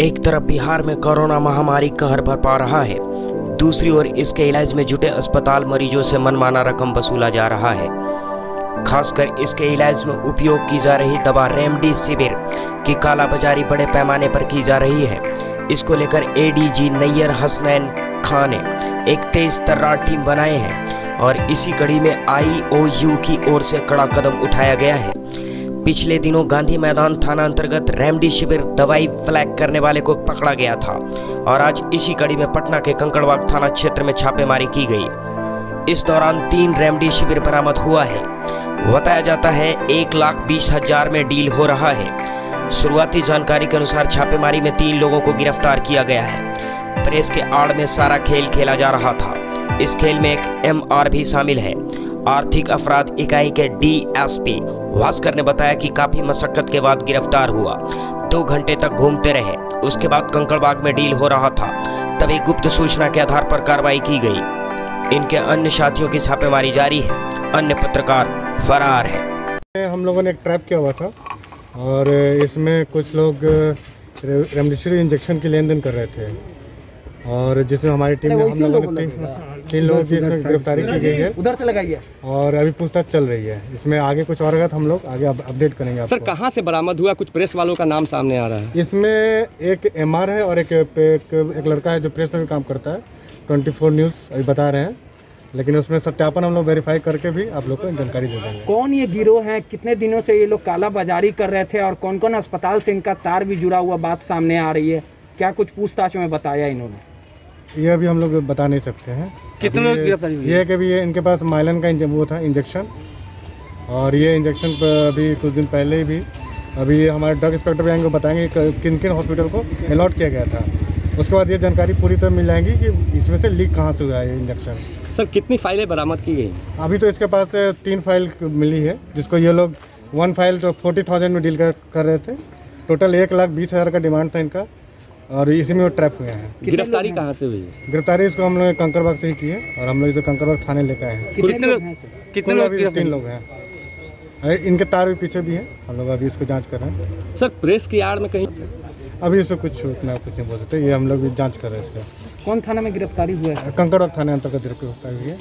एक तरफ़ बिहार में कोरोना महामारी कहर बरपा रहा है, दूसरी ओर इसके इलाज में जुटे अस्पताल मरीजों से मनमाना रकम वसूला जा रहा है। खासकर इसके इलाज में उपयोग की जा रही दवा रेमडेसिविर की कालाबाजारी बड़े पैमाने पर की जा रही है। इसको लेकर एडीजी नैयर हसनैन खान ने एक तेज तर्रार टीम बनाए हैं और इसी कड़ी में आईओयू की ओर से कड़ा कदम उठाया गया है। पिछले दिनों गांधी मैदान थाना अंतर्गत रेमडेसिविर दवाई फ्लैग करने वाले को पकड़ा गया था और आज इसी कड़ी में पटना के कंकड़बाग थाना क्षेत्र में छापेमारी की गई। इस दौरान तीन रेमडी शिविर बरामद हुआ है। बताया जाता है, एक लाख बीस हज़ार में डील हो रहा है। शुरुआती जानकारी के अनुसार छापेमारी में तीन लोगों को गिरफ़्तार किया गया है। प्रेस के आड़ में सारा खेल खेला जा रहा था। इस खेल में एक एमआर भी शामिल है। आर्थिक अपराध इकाई के डीएसपी भास्कर ने बताया कि काफ़ी मशक्कत के बाद गिरफ़्तार हुआ। दो घंटे तक घूमते रहे। उसके बाद कंकड़बाग में डील हो रहा था। तभी गुप्त सूचना के आधार पर कार्रवाई की गई। इनके अन्य साथियों की छापेमारी जारी है। अन्य पत्रकार फरार है। हम लोगों ने एक ट्रैप किया हुआ था और इसमें कुछ लोग रेमडेसिविर इंजेक्शन की लेन देन कर रहे थे। और जिसमें हमारी टीम ने हम लोगों ने तीन लोगों की इसमें गिरफ्तारी की गई है। उधर से लगाई है। और अभी पूछताछ चल रही है। इसमें आगे कुछ और तो हम लोग आगे अप- अपडेट करेंगे सर कहाँ से बरामद हुआ? कुछ प्रेस वालों का नाम सामने आ रहा है। इसमें एक एमआर है और एक, एक लड़का है जो प्रेस में भी काम करता है। ट्वेंटी फोर न्यूज़ अभी बता रहे हैं। लेकिन उसमें सत्यापन हम लोग वेरीफाई करके भी आप लोग को जानकारी दे देंगे। कौन ये गिरोह है? कितने दिनों से ये लोग काला बाजारी कर रहे थे? और कौन कौन अस्पताल से इनका तार भी जुड़ा हुआ बात सामने आ रही है? क्या कुछ पूछताछ में बताया इन्होंने? ये अभी हम लोग बता नहीं सकते हैं। कितने लोग ये- गिरफ्तारी हुई ये है कि अभी ये इनके पास माइलन का वो था इंजेक्शन। और ये इंजेक्शन पर अभी कुछ दिन पहले ही भी अभी हमारे ड्रग इंस्पेक्टर भी आएँगे बताएँगे किन किन हॉस्पिटल को अलॉट किया गया था। उसके बाद ये जानकारी पूरी तरह मिल जाएगी कि इसमें से लीक कहाँ से हुआ है ये इंजेक्शन। सर कितनी फाइलें बरामद की गई? अभी तो इसके पास तीन फ़ाइल मिली है जिसको ये लोग वन फ़ाइल तो फोर्टी थाउज़ेंड में डील कर, कर रहे थे। टोटल एक लाख बीस हज़ार का डिमांड था इनका। और इसी में वो ट्रैप हुए हैं। गिरफ्तारी कहाँ से हुई? है गिरफ्तारी इसको हम लोग कंकड़बाग से ही की है और हम लोग इसे कंकड़बाग थाने लेकर आए हैं। कितने लोग हैं कितने लोग तीन लोग हैं। इनके तार भी पीछे भी है। हम लोग अभी इसको जाँच कर रहे हैं। सर प्रेस की आड़ में कहीं अभी इसमें कुछ उतना कुछ नहीं बोल सकते। ये हम लोग भी जाँच कर रहे हैं इसका। कौन थाना में गिरफ्तारी हुआ है? कंकड़बाग थाने अंतर्गत गिरफ्तारी हुई है।